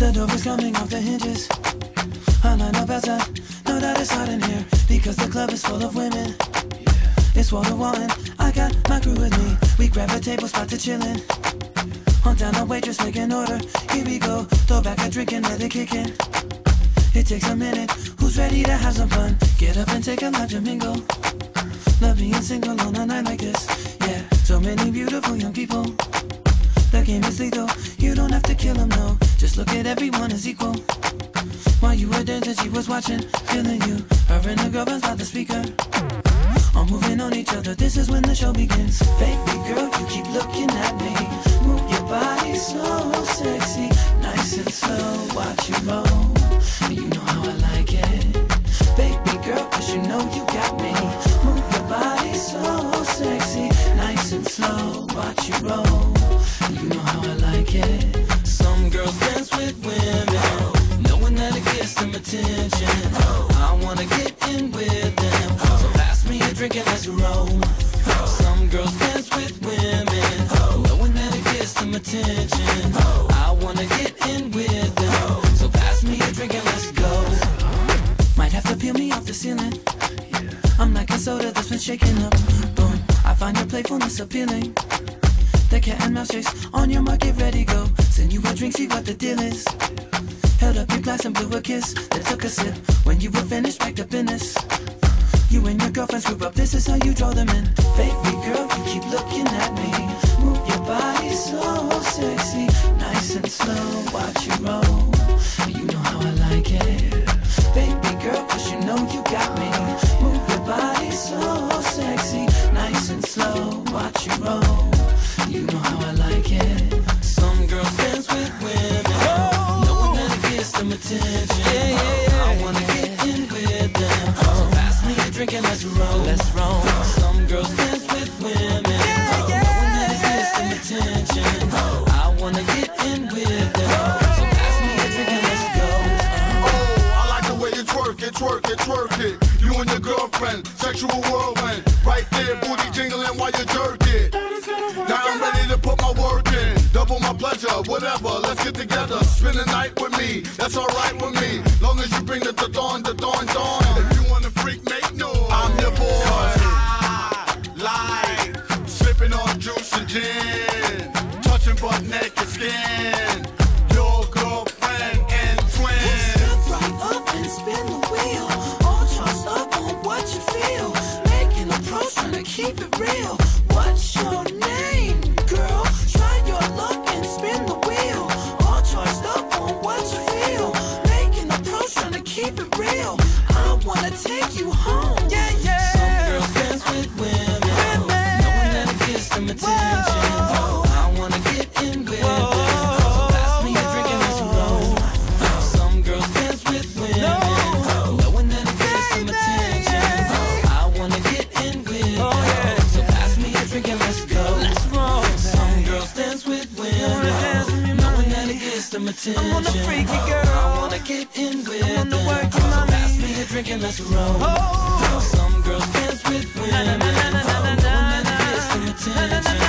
The door is coming off the hinges. I line up outside, know that it's hot in here because the club is full of women. It's water walling. I got my crew with me. We grab a table spot to chillin'. Hunt down a waitress, make an order. Here we go. Throw back a drink and let it kick in. It takes a minute. Who's ready to have some fun? Get up and take a live Domingo. Love being single on a night like this. Yeah, so many beautiful young people. Was watching, feeling you. Her and her girlfriend's by the speaker. All moving on each other. This is when the show begins. Baby girl, you keep looking at me. Move your body so sexy, nice and slow. Watch you roll. You know how I like it. Baby girl, cause you know you got me. Move your body so sexy, nice and slow. Watch you roll. You know how I like it. Some girls dance with women, knowing that it gets attention. I wanna get in with them, so pass me a drink and let's go. Might have to peel me off the ceiling. I'm like a soda that's been shaken up. Boom, I find your playfulness appealing. The cat and mouse chase on your mark, get ready, go. Send you a drink, see what the deal is. Held up your glass and blew a kiss, then took a sip. When you were finished, packed up in girlfriends group up, this is how you draw them in. Baby girl, you keep looking at me. Move your body so sexy, nice and slow. Watch you roll. You know how I like it. Baby girl, cause you know you got me. Move your body so sexy, nice and slow. Watch you roll. You know how I like it. Some girls dance with women, knowing that gets them attention. I wanna pass drink and let's roll. Let's roll. Some girls dance with women, knowing that it gets them attention. I wanna get in with them. So pass me a drink and let's go. Oh, I like the way you twerk it, twerk it, twerk it. You and your girlfriend, sexual whirlwind. Right there, booty jingling while you jerk it. Now I'm ready to put my work in. Double my pleasure, whatever, let's get together. Spend the night with me, that's alright with me. Long as you bring the the dawn, the dawn, dawn. Naked skin. Your girlfriend and twin. Step right up and spin the wheel. All charged up on what you feel. Making a pro, trying to keep it real. What's your name, girl? Try your luck and spin the wheel. All charged up on what you feel. Making a pro, trying to keep it real. I wanna take you home. Yeah, yeah. Some girls dance with women, knowing that it gets them attention. I it them attention. I wanna freak it, girl. I wanna get in with them. So pass me a drink and let's roll. Some girls dance with women, knowing that it gets them attention.